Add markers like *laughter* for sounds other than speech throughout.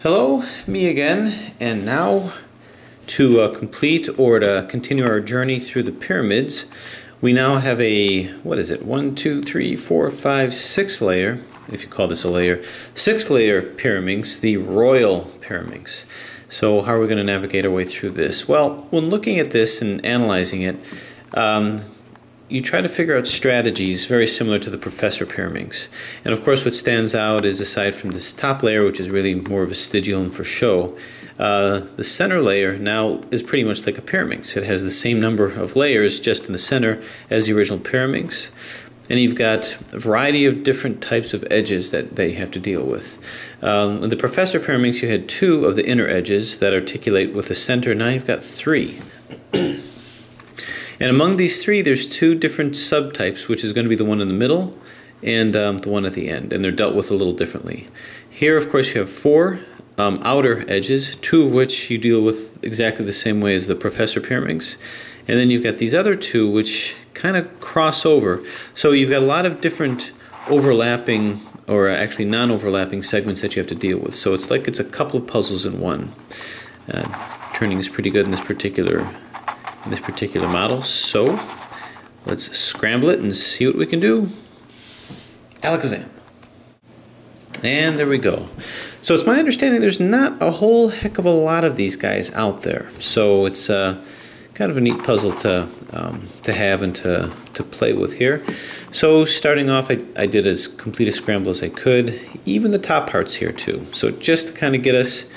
Hello, me again, and now to uh, complete or to continue our journey through the pyramids, we now have a, what is it, one, two, three, four, five, six layer, if you call this a layer, six layer Pyraminx, the royal Pyraminx. So how are we going to navigate our way through this? Well, when looking at this and analyzing it, um, you try to figure out strategies very similar to the professor Pyraminx. And of course, what stands out is aside from this top layer, which is really more of a for show, uh, the center layer now is pretty much like a Pyraminx. It has the same number of layers just in the center as the original Pyraminx. And you've got a variety of different types of edges that they have to deal with. Um, in the professor Pyraminx, you had two of the inner edges that articulate with the center. Now you've got three. And among these three, there's two different subtypes, which is going to be the one in the middle and um, the one at the end, and they're dealt with a little differently. Here, of course, you have four um, outer edges, two of which you deal with exactly the same way as the professor Pyraminx. And then you've got these other two, which kind of cross over. So you've got a lot of different overlapping, or actually non overlapping segments that you have to deal with. So it's like it's a couple of puzzles in one. Uh, turning is pretty good in this particular this particular model. So let's scramble it and see what we can do. Alakazam. And there we go. So it's my understanding there's not a whole heck of a lot of these guys out there. So it's uh, kind of a neat puzzle to um, to have and to, to play with here. So starting off, I, I did as complete a scramble as I could, even the top parts here too. So just to kind of get us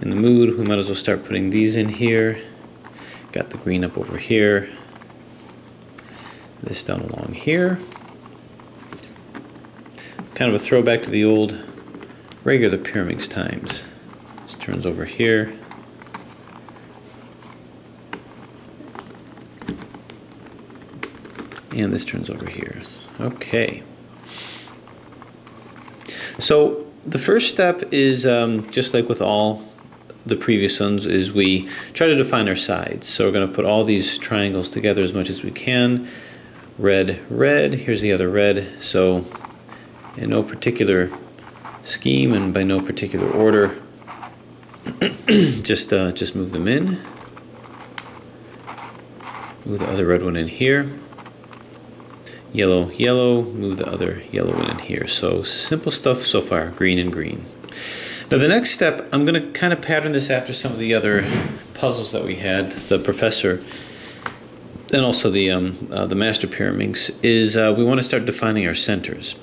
in the mood, we might as well start putting these in here. Got the green up over here. This down along here. Kind of a throwback to the old regular Pyraminx times. This turns over here. And this turns over here. Okay. So the first step is um, just like with all the previous ones is we try to define our sides. So we're going to put all these triangles together as much as we can. Red, red, here's the other red. So in no particular scheme and by no particular order, *clears throat* just, uh, just move them in. Move the other red one in here. Yellow, yellow, move the other yellow one in here. So simple stuff so far, green and green. Now the next step, I'm going to kind of pattern this after some of the other puzzles that we had, the professor and also the, um, uh, the master Pyraminx, is uh, we want to start defining our centers.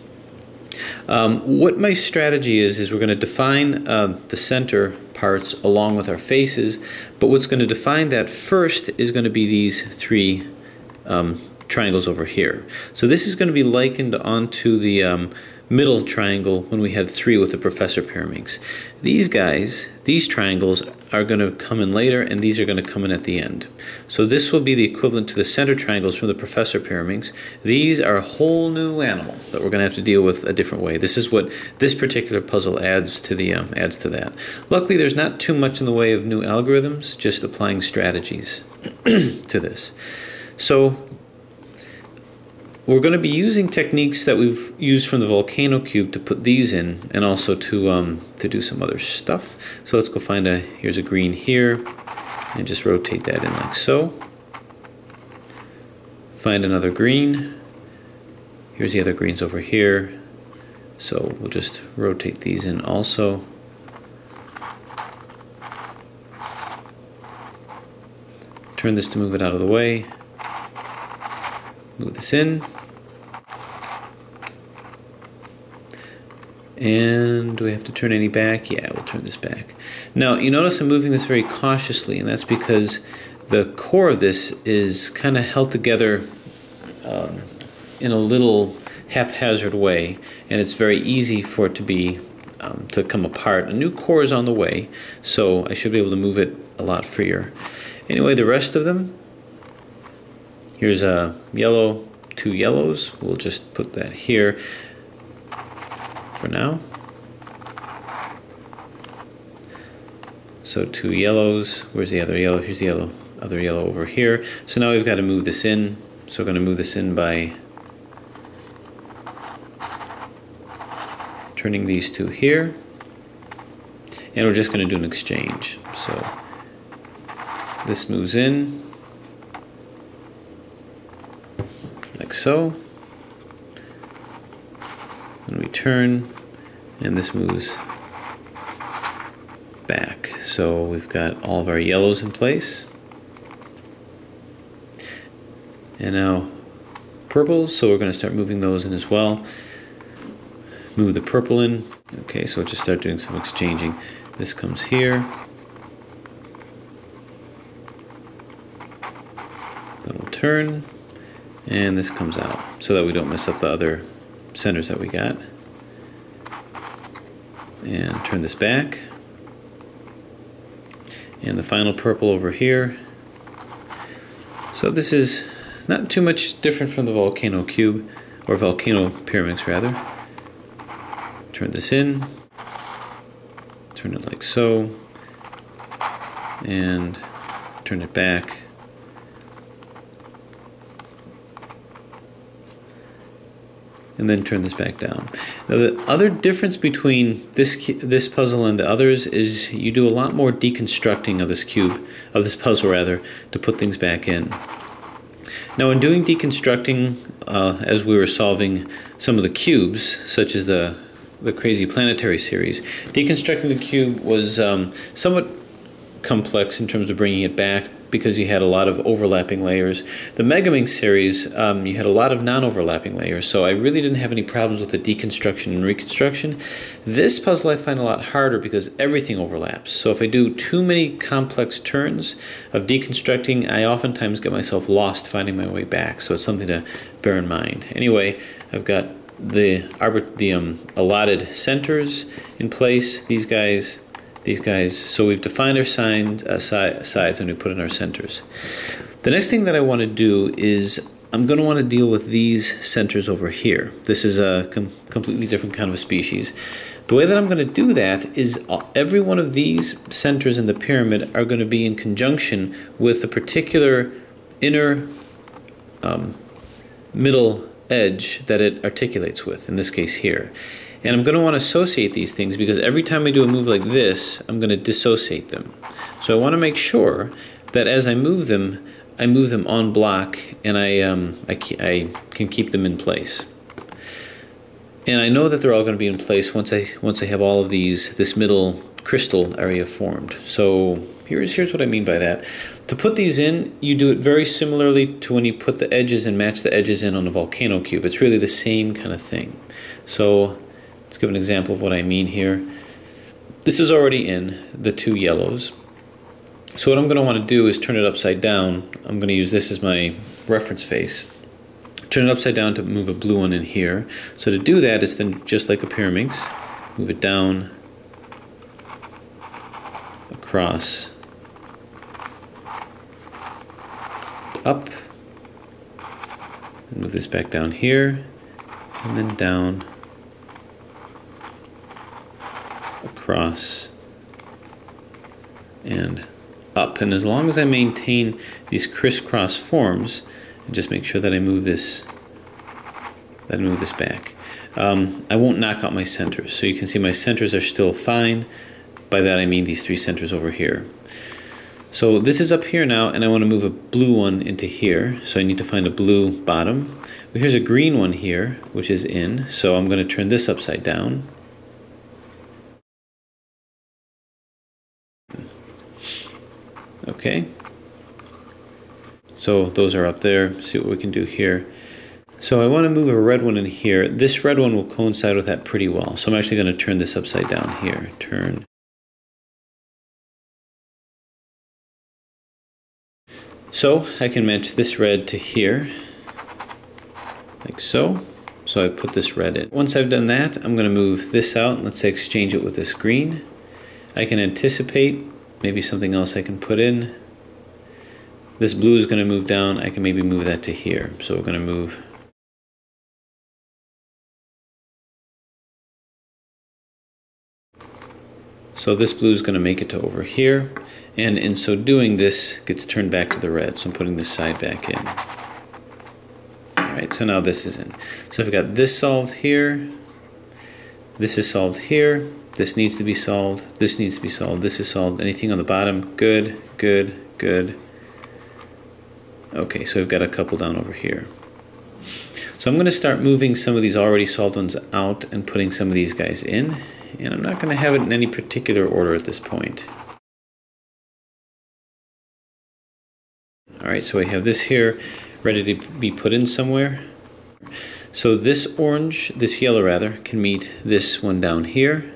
Um, what my strategy is, is we're going to define uh, the center parts along with our faces, but what's going to define that first is going to be these three um, triangles over here. So this is going to be likened onto the um, middle triangle when we had three with the professor Pyraminx. These guys, these triangles, are going to come in later and these are going to come in at the end. So this will be the equivalent to the center triangles from the professor Pyraminx. These are a whole new animal that we're going to have to deal with a different way. This is what this particular puzzle adds to the um, adds to that. Luckily, there's not too much in the way of new algorithms, just applying strategies *clears throat* to this. So we're going to be using techniques that we've used from the volcano cube to put these in and also to um, to do some other stuff. So let's go find a, here's a green here and just rotate that in like so. Find another green. Here's the other greens over here. So we'll just rotate these in also. Turn this to move it out of the way. Move this in. And do we have to turn any back? Yeah, we'll turn this back. Now, you notice I'm moving this very cautiously, and that's because the core of this is kind of held together um, in a little haphazard way, and it's very easy for it to be um, to come apart. A new core is on the way, so I should be able to move it a lot freer. Anyway, the rest of them, here's a yellow, two yellows. We'll just put that here for now. So two yellows. Where's the other yellow? Here's the yellow. Other yellow over here. So now we've got to move this in. So we're going to move this in by turning these two here. and we're just going to do an exchange. So this moves in, like so. Then we turn, and this moves back. So we've got all of our yellows in place. And now purples, so we're going to start moving those in as well. Move the purple in. Okay, so just start doing some exchanging. This comes here. That'll turn. And this comes out so that we don't mess up the other centers that we got. And turn this back. And the final purple over here. So this is not too much different from the volcano cube, or volcano Pyraminx rather. Turn this in, turn it like so, and turn it back. And then turn this back down. Now the other difference between this this puzzle and the others is you do a lot more deconstructing of this cube, of this puzzle rather, to put things back in. Now in doing deconstructing, uh, as we were solving some of the cubes, such as the the crazy planetary series, deconstructing the cube was um, somewhat complex in terms of bringing it back because you had a lot of overlapping layers. The Megaminx series, um, you had a lot of non-overlapping layers, so I really didn't have any problems with the deconstruction and reconstruction. This puzzle I find a lot harder because everything overlaps. So if I do too many complex turns of deconstructing, I oftentimes get myself lost finding my way back. So it's something to bear in mind. Anyway, I've got the, the um, allotted centers in place. These guys these guys. So we've defined our signs, uh, si sides and we put in our centers. The next thing that I want to do is I'm going to want to deal with these centers over here. This is a com completely different kind of a species. The way that I'm going to do that is every one of these centers in the pyramid are going to be in conjunction with a particular inner um, middle edge that it articulates with, in this case here. And I'm going to want to associate these things because every time I do a move like this, I'm going to dissociate them. So I want to make sure that as I move them, I move them on block and I, um, I, I can keep them in place. And I know that they're all going to be in place once I, once I have all of these, this middle crystal area formed. So here's, here's what I mean by that. To put these in, you do it very similarly to when you put the edges and match the edges in on a volcano cube. It's really the same kind of thing. So Let's give an example of what I mean here. This is already in the two yellows. So what I'm going to want to do is turn it upside down. I'm going to use this as my reference face. Turn it upside down to move a blue one in here. So to do that, it's then just like a Pyraminx. Move it down, across, up, and move this back down here, and then down, across and up. And as long as I maintain these crisscross forms, and just make sure that I move this, that I move this back. Um, I won't knock out my centers. So you can see my centers are still fine. By that I mean these three centers over here. So this is up here now, and I want to move a blue one into here. So I need to find a blue bottom. Here's a green one here, which is in. So I'm going to turn this upside down. Okay. So those are up there. See what we can do here. So I want to move a red one in here. This red one will coincide with that pretty well. So I'm actually going to turn this upside down here. Turn. So I can match this red to here, like so. So I put this red in. Once I've done that, I'm going to move this out. And let's say exchange it with this green. I can anticipate maybe something else I can put in. This blue is going to move down. I can maybe move that to here. So we're going to move So this blue is going to make it to over here, and in so doing, this gets turned back to the red. So I'm putting this side back in. All right, so now this is in. So I've got this solved here, this is solved here, This needs to be solved. This needs to be solved. This is solved. Anything on the bottom? Good, good, good. Okay, so we've got a couple down over here. So I'm going to start moving some of these already solved ones out and putting some of these guys in. And I'm not going to have it in any particular order at this point. All right, so we have this here ready to be put in somewhere. So this orange, this yellow rather, can meet this one down here.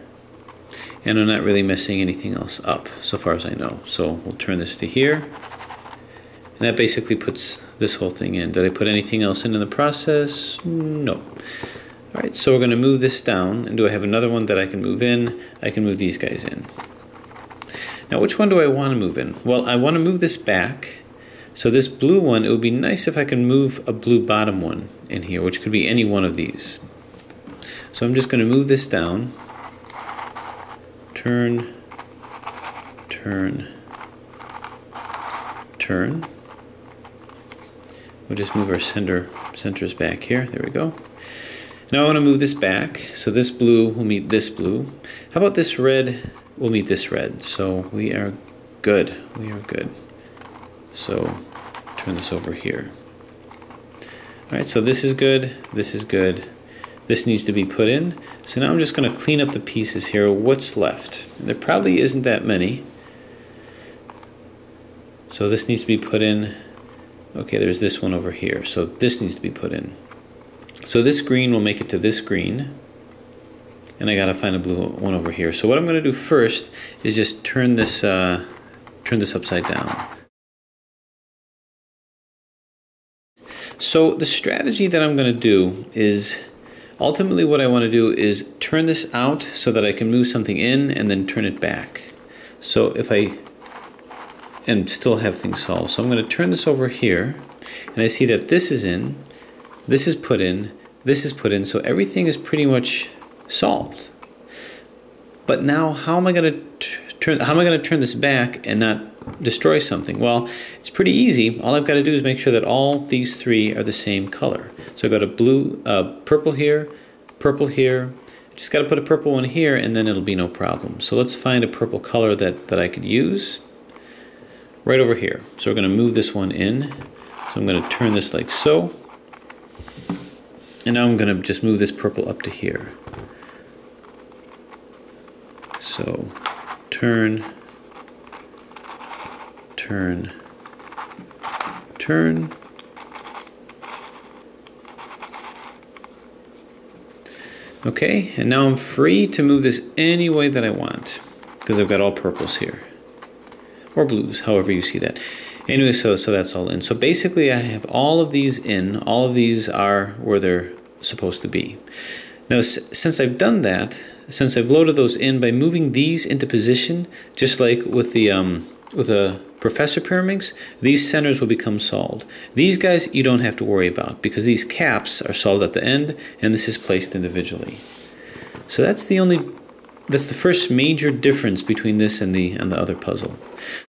And I'm not really messing anything else up, so far as I know. So we'll turn this to here. And that basically puts this whole thing in. Did I put anything else in in the process? No. All right, so we're going to move this down. And do I have another one that I can move in? I can move these guys in. Now, which one do I want to move in? Well, I want to move this back so this blue one, it would be nice if I can move a blue bottom one in here, which could be any one of these. So I'm just going to move this down, turn, turn, turn. We'll just move our center centers back here. There we go. Now I want to move this back. So this blue will meet this blue. How about this red will meet this red? So we are good. We are good. So turn this over here. All right, so this is good, this is good. This needs to be put in. So now I'm just going to clean up the pieces here. What's left? There probably isn't that many. So this needs to be put in. Okay, there's this one over here. So this needs to be put in. So this green will make it to this green. And I got to find a blue one over here. So what I'm going to do first is just turn this, uh, turn this upside down. So the strategy that I'm going to do is ultimately what I want to do is turn this out so that I can move something in and then turn it back. So if I and still have things solved. So I'm going to turn this over here and I see that this is in, this is put in, this is put in, so everything is pretty much solved. But now how am I going to turn how am I going to turn this back and not destroy something? Well, it's pretty easy. All I've got to do is make sure that all these three are the same color. So I go to blue, uh, purple here, purple here. Just got to put a purple one here and then it'll be no problem. So let's find a purple color that, that I could use right over here. So we're going to move this one in. So I'm going to turn this like so. And now I'm going to just move this purple up to here. So turn, turn, turn. Okay, and now I'm free to move this any way that I want because I've got all purples here or blues, however you see that. Anyway, so so that's all in. So basically I have all of these in. All of these are where they're supposed to be. Now, since I've done that, since I've loaded those in by moving these into position, just like with the um, with the Professor Pyraminx, these centers will become solved. These guys you don't have to worry about because these caps are solved at the end and this is placed individually. So that's the only that's the first major difference between this and the and the other puzzle.